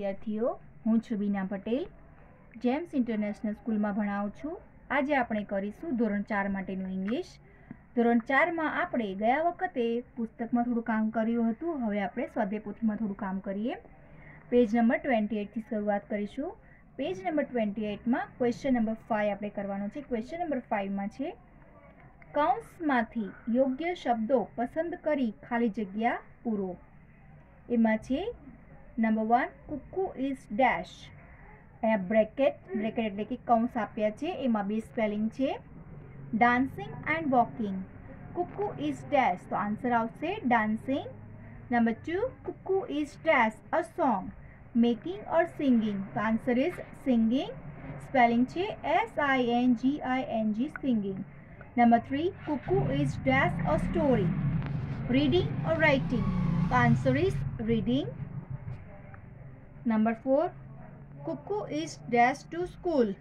વિદ્યાર્થીઓ, હું છું બીના પટેલ. જેમ્સ ઇન્ટરનેશનલ સ્કૂલમાં ભણાવું છું. આજે આપણે કરીશું ધોરણ ચાર માટેનું ઇંગ્લિશ. ધોરણ ચારમાં આપણે ગયા વખતે પુસ્તકમાં થોડું કામ કર્યું હતું. હવે આપણે સ્વાધ્યાય પોથીમાં થોડું કામ કરીએ. પેજ નંબર ટ્વેન્ટી એટથી શરૂઆત કરીશું. પેજ નંબર ટ્વેન્ટી એટમાં ક્વેશ્ચન નંબર ફાઇવ આપણે કરવાનો છે. ક્વેશ્ચન નંબર ફાઇવમાં છે, કૌંસમાંથી યોગ્ય શબ્દો પસંદ કરી ખાલી જગ્યા પૂરો. એમાં છે number one Kuku is dash અહીંયા બ્રેકેટ બ્રેકેટ એટલે કે કૌંસ આપ્યા છે, એમાં બે સ્પેલિંગ છે. Dancing and walking Kuku is dash તો આન્સર આવશે dancing number two Kuku is dash a song making or singing તો આન્સર ઇઝ સિંગિંગ સ્પેલિંગ છે S I N G I N G singing number three Kuku is dash a story reading or writing. the answer is reading. Number 4 cuckoo is dash to school.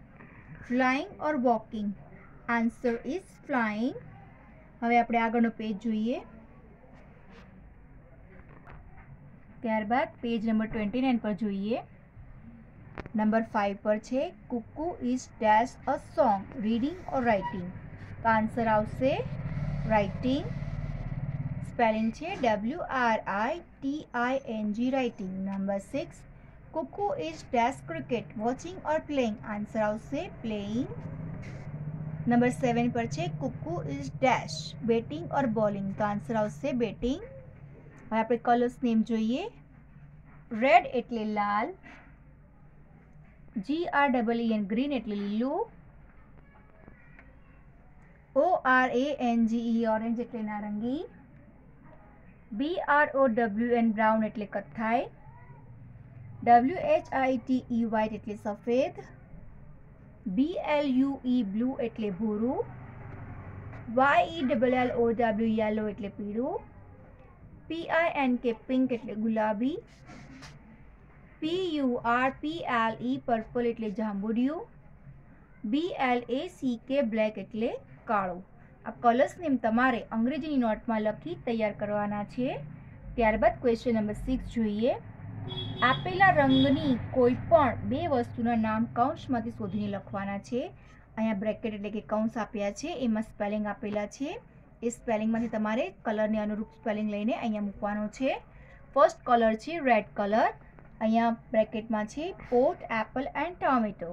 Flying or walking? Answer is flying. હવે આપણે આગળનો page જોઈએ. ત્યારબાદ page number twenty nine પર જોઈએ. Number five પર છે Kuku is dash a song reading or writing તો આન્સર આવશે રાઇટિંગ સ્પેલિંગ છે W R I T I N G writing number six Kuku is dash cricket watching or playing answer આવશે playing number seven પર છે Kuku is dash batting or bowling તો answer આવશે batting હવે આપણે colours name જોઈએ red એટલે લાલ G R double N green એટલે લીલું O R A N G E orange એટલે નારંગી B R O W N brown એટલે કથ્થાઈ W H I T E white એટલે સફેદ B L U E blue એટલે ભૂરું Y E double L O W yellow એટલે પીળું P I N K pink એટલે ગુલાબી P U R P L E purple એટલે જાંબુડિયું B L A C K black એટલે કાળું. આ કલર્સ નેમ તમારે અંગ્રેજીની નોટમાં લખી તૈયાર કરવાના છે. ત્યારબાદ ક્વેશ્ચન નંબર સિક્સ જોઈએ. આપેલા રંગની કોઈ પણ બે વસ્તુના નામ કૌંસમાંથી શોધીને લખવાના છે. અહીંયા બ્રેકેટ એટલે કે કૌંસ આપ્યા છે. એમાં સ્પેલિંગ આપેલા છે. એ સ્પેલિંગમાંથી તમારે કલરને અનુરૂપ સ્પેલિંગ લઈને અહીંયા મૂકવાનો છે. ફર્સ્ટ કલર છે રેડ કલર. અહીંયા બ્રેકેટમાં છે pot, apple and tomato.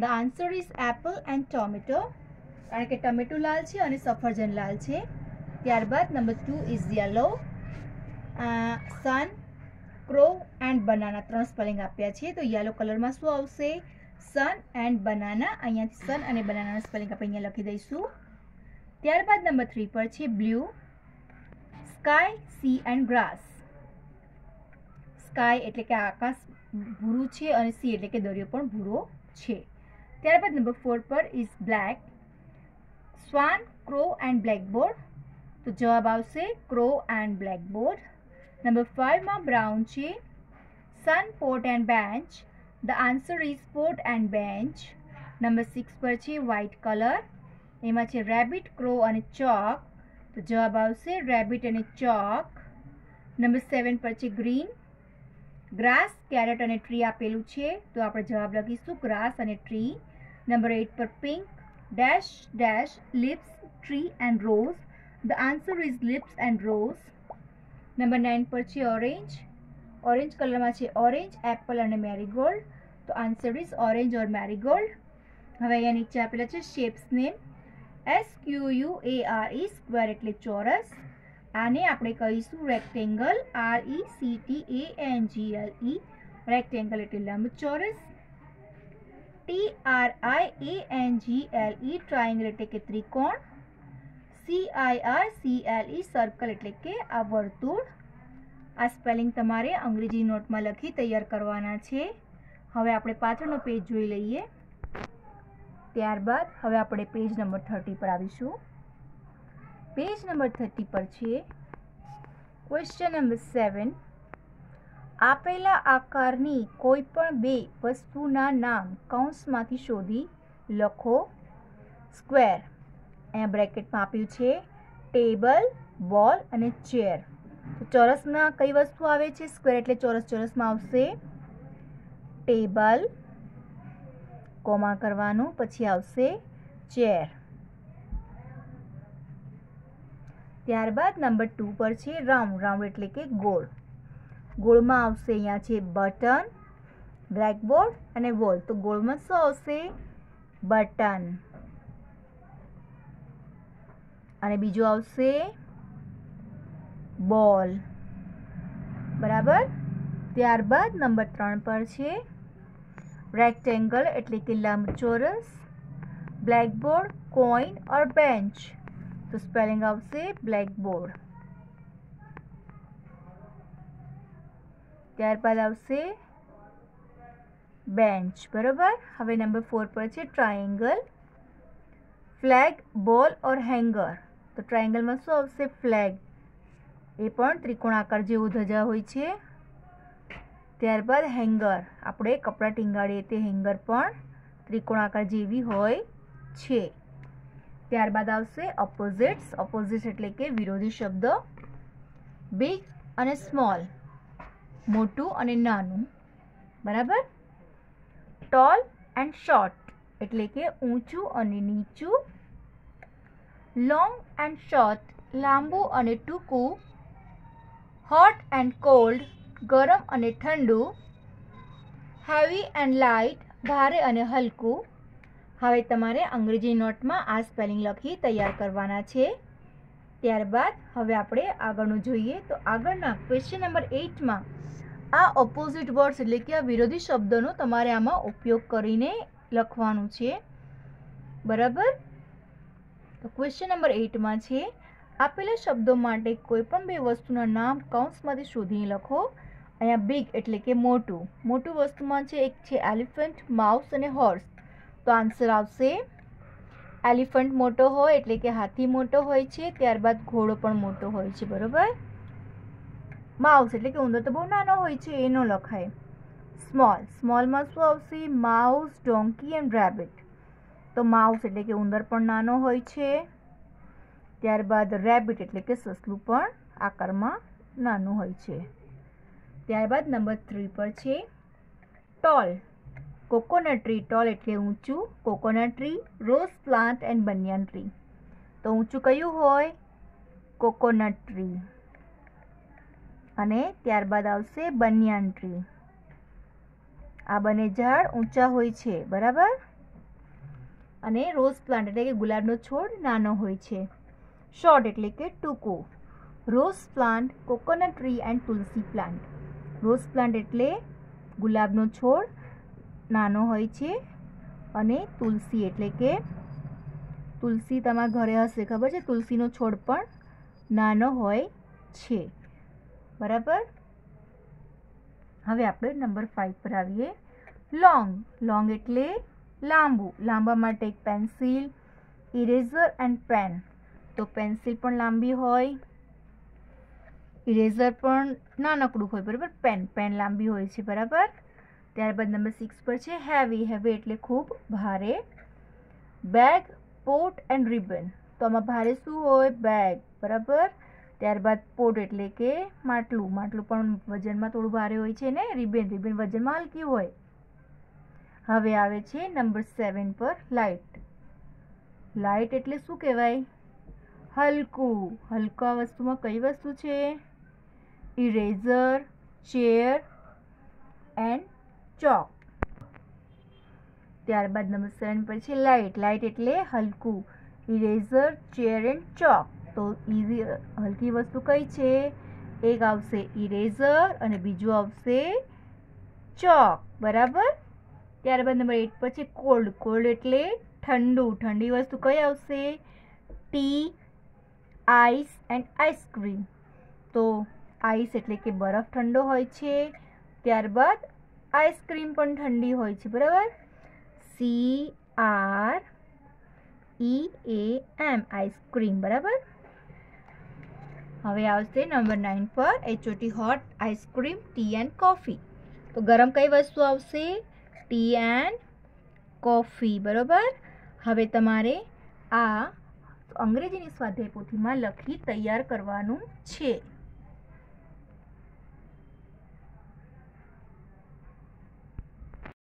The answer is apple and tomato. કારણ કે ટમેટો લાલ છે અને સફરજન લાલ છે. ત્યારબાદ number two is yellow. Sun crow and banana ત્રણ સ્પેલિંગ આપ્યા છે. તો યલો કલરમાં શું આવશે? સન એન્ડ બનાના અહીંયાથી સન અને બનાનાનું સ્પેલિંગ આપણે અહીંયા લખી દઈશું. ત્યારબાદ નંબર થ્રી પર છે blue sky sea and grass sky એટલે કે આકાશ ભૂરું છે અને સી એટલે કે દરિયો પણ ભૂરો છે. ત્યારબાદ નંબર ફોર પર is black swan crow and blackboard તો જવાબ આવશે ક્રો એન્ડ બ્લેકબોર્ડ નંબર ફાઇવમાં બ્રાઉન છે sun pot and bench the answer is pot and bench number six પર છે વ્હાઇટ કલર એમાં છે રેબિટ ક્રો અને ચોક તો જવાબ આવશે રેબિટ અને ચોક નંબર સેવન પર છે ગ્રીન ગ્રાસ કેરેટ અને ટ્રી આપેલું છે. તો આપણે જવાબ લખીશું ગ્રાસ અને ટ્રી નંબર એટ પર pink dash dash lips tree and rose the answer is lips and rose number nine પર છે ઓરેન્જ ઓરેન્જ કલરમાં છે ઓરેન્જ એપલ અને મેરીગોલ્ડ તો answer is orange or marigold હવે અહીંયા નીચે આપેલા છે shapes name S Q U A R E square એટલે ચોરસ. આને આપણે કહીશું rectangle R E C T A N G L E rectangle એટલે લંબચોરસ. T R I A N G L E triangle એટલે કે ત્રિકોણ. C I R C L E circle એટલે કે આ વર્તુળ. આ સ્પેલિંગ તમારે અંગ્રેજી નોટમાં લખી તૈયાર કરવાના છે. હવે આપણે પાછળનો પેજ જોઈ લઈએ. ત્યારબાદ હવે આપણે પેજ નંબર થર્ટી પર આવીશું. પેજ નંબર થર્ટી પર છે ક્વેશ્ચન નંબર સેવન આપેલા આકારની કોઈ પણ બે વસ્તુના નામ કૌંસમાંથી શોધી લખો. સ્ક્વેર અહીંયા બ્રેકેટમાં આપ્યું છે ટેબલ બોલ અને ચેર તો ચોરસમાં કઈ વસ્તુ આવે છે? સ્ક્વેર એટલે ચોરસ ચોરસમાં આવશે. ટેબલ કોમા કરવાનું, પછી આવશે ચેર ત્યારબાદ નંબર ટુ પર છે રાઉન્ડ રાઉન્ડ એટલે કે ગોળ. ગોળમાં આવશે અહીંયા છે બટન બ્લેકબોર્ડ અને વોલ તો ગોળમાં શું આવશે? બટન અને બીજું આવશે બોલ. બરાબર? ત્યારબાદ નંબર ત્રણ પર છે. રેક્ટેંગલ એટલે કે લંબચોરસ, બ્લેકબોર્ડ, કોઈન ઓર બેન્ચ. તો સ્પેલિંગ આવશે બ્લેકબોર્ડ. ત્યારબાદ આવશે બેન્ચ. બરાબર? હવે નંબર ફોર પર છે triangle, flag, ball or hanger. તો ટ્રાયેંગલમાં શું આવશે? ફ્લેગ. એ પણ ત્રિકોણાકાર જેવું ધજા હોય છે. ત્યારબાદ હેંગર. આપણે કપડાં ટીંગાડીએ તે હેંગર પણ ત્રિકોણાકાર જેવી હોય છે. ત્યારબાદ આવશે ઓપોઝિટ્સ ઓપોઝિટ એટલે કે વિરોધી શબ્દ. બિગ અને સ્મોલ મોટું અને નાનું. બરાબર? ટોલ એન્ડ શોર્ટ એટલે કે ઊંચું અને નીચું. લોંગ એન્ડ શોર્ટ લાંબુ અને ટૂંકું. હોટ એન્ડ કોલ્ડ ગરમ અને ઠંડુ હેવી એન્ડ લાઇટ ભારે અને હલકું. હવે તમારે અંગ્રેજી નોટમાં આ સ્પેલિંગ લખી તૈયાર કરવાના છે. ત્યારબાદ હવે આપણે આગળનું જોઈએ તો આગળના ક્વેશ્ચન નંબર એઇટમાં આ ઓપોઝિટ વર્ડ્સ એટલે કે આ વિરોધી શબ્દોનો તમારે આમાં ઉપયોગ કરીને લખવાનું છે. બરાબર? તો ક્વેશ્ચન નંબર એઇટમાં છે આપેલા શબ્દો માટે કોઈ પણ બે વસ્તુના નામ કૌંસમાંથી શોધીને લખો. અહીંયા બિગ એટલે કે મોટું. મોટું વસ્તુમાં છે એક છે એલિફન્ટ માઉસ અને હોર્સ તો આન્સર આવશે એલિફન્ટ મોટો હોય એટલે કે હાથી મોટો હોય છે, ત્યારબાદ ઘોડો પણ મોટો હોય છે, બરાબર? માઉસ એટલે કે ઉંદર તો બહુ નાનો હોય છે, એનો લખાય. સ્મોલ સ્મોલમાં શું આવશે? માઉસ ડોંકી એન્ડ રેબિટ તો માઉસ એટલે કે ઉંદર પણ નાનો હોય છે. ત્યારબાદ રેબિટ એટલે કે સસલું પણ આકારમાં નાનું હોય છે. ત્યારબાદ નંબર થ્રી પર છે ટોલ કોકોનટ ટ્રી ટોલ એટલે ઊંચું. Coconut tree rose plant and banyan tree તો ઊંચું કયું હોય? કોકોનટ ટ્રી અને ત્યારબાદ આવશે બનિયાન ટ્રી આ બંને ઝાડ ઊંચા હોય છે, બરાબર? અને રોઝ પ્લાન્ટ એટલે કે ગુલાબનો છોડ નાનો હોય છે. શોર્ટ એટલે કે ટૂંકો. Rose plant coconut tree and tulsi plant rose plant એટલે ગુલાબનો છોડ, નાનો હોય છે, અને તુલસી એટલે કે તુલસી તમારા ઘરે હશે, ખબર છે? તુલસીનો છોડ પણ નાનો હોય છે. બરાબર? હવે આપણે નંબર ફાઇવ પર આવીએ. લોંગ લોંગ એટલે લાંબુ. લાંબા માટે એક પેન્સિલ ઇરેઝર એન્ડ પેન તો પેન્સિલ પણ લાંબી હોય, ઇરેઝર પણ નાનકડું હોય, બરાબર? પેન પેન લાંબી હોય છે, બરાબર? ત્યારબાદ નંબર સિક્સ પર છે હેવી હેવી એટલે ખૂબ ભારે. બેગ પોટ એન્ડ રિબન તો આમાં ભારે શું હોય? બેગ બરાબર? ત્યારબાદ પોટ એટલે કે માટલું. માટલું પણ વજનમાં થોડું ભારે હોય છે ને? રિબેન રિબેન વજનમાં હલકી હોય. હવે આવે છે નંબર સેવન પર લાઇટ લાઇટ એટલે શું કહેવાય? હલકું, હલકા વસ્તુમાં કઈ વસ્તુ છે? ઇરેઝર ચેર એન્ડ ચોક ત્યારબાદ નંબર સેવન પર છે લાઇટ લાઇટ એટલે હલકું. ઇરેઝર ચેર એન્ડ ચોક તો ઇઝી હલકી વસ્તુ કઈ છે? એક આવશે ઇરેઝર અને બીજું આવશે ચોક બરાબર? ત્યારબાદ નંબર એટ છે કોલ્ડ કોલ્ડ એટલે ઠંડુ. ઠંડી વસ્તુ કઈ આવશે? Tea ice and ice cream તો આઈસ એટલે કે બરફ ઠંડો હોય છે, ત્યારબાદ આઈસ્ક્રીમ પણ ઠંડી હોય છે, બરાબર? C R E A M ice cream બરાબર? હવે આવશે નંબર નાઇન પર, H O T hot ice cream tea and coffee. તો ગરમ કઈ વસ્તુ આવશે? ટી એન્ડ કોફી, બરાબર? હવે તમારે આ અંગ્રેજીની સ્વાધ્યાય પોથીમાં લખી તૈયાર કરવાનું છે.